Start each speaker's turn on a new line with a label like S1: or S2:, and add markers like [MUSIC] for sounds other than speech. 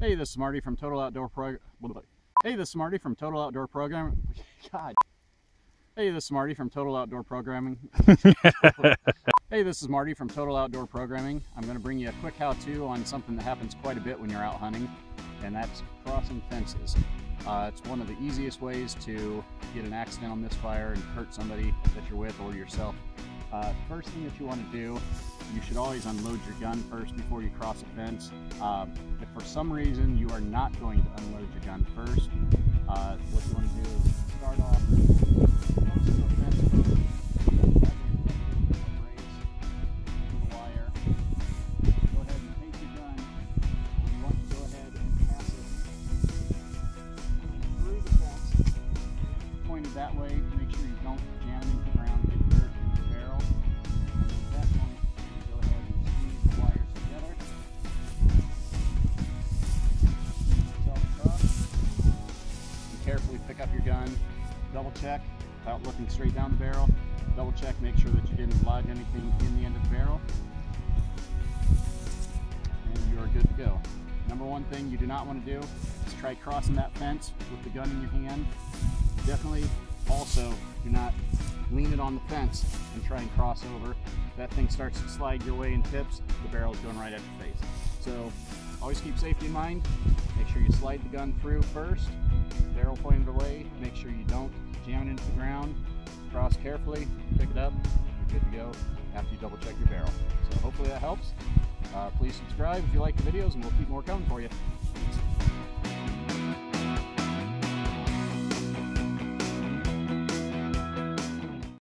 S1: Hey, this is Marty from Total Outdoor Pro. Hey, this is Marty from Total Outdoor Program. God. Hey, this is Marty from Total Outdoor Programming. [LAUGHS] hey, this is Marty from Total Outdoor Programming. I'm going to bring you a quick how-to on something that happens quite a bit when you're out hunting, and that's crossing fences. Uh, it's one of the easiest ways to get an accidental misfire and hurt somebody that you're with or yourself. Uh, first thing that you want to do, you should always unload your gun first before you cross a fence. Uh, if for some reason you are not going to unload your gun first, uh, what you want to do is start off that way. To make sure you don't jam into pick up your gun. Double check without looking straight down the barrel. Double check, make sure that you didn't lodge anything in the end of the barrel. And you are good to go. Number one thing you do not want to do is try crossing that fence with the gun in your hand. Definitely also do not lean it on the fence and try and cross over. That thing starts to slide your way and tips, the barrel is going right at your face. So always keep safety in mind. Make sure you slide the gun through first, barrel pointed away. Make sure you don't jam it into the ground. Cross carefully, pick it up, you're good to go after you double check your barrel. So hopefully that helps. Uh, please subscribe if you like the videos and we'll keep more coming for you.